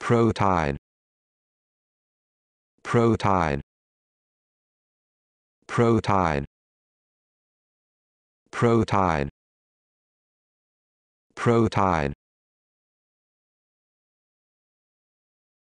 Protide. Protide. Protide. Protide. Protide.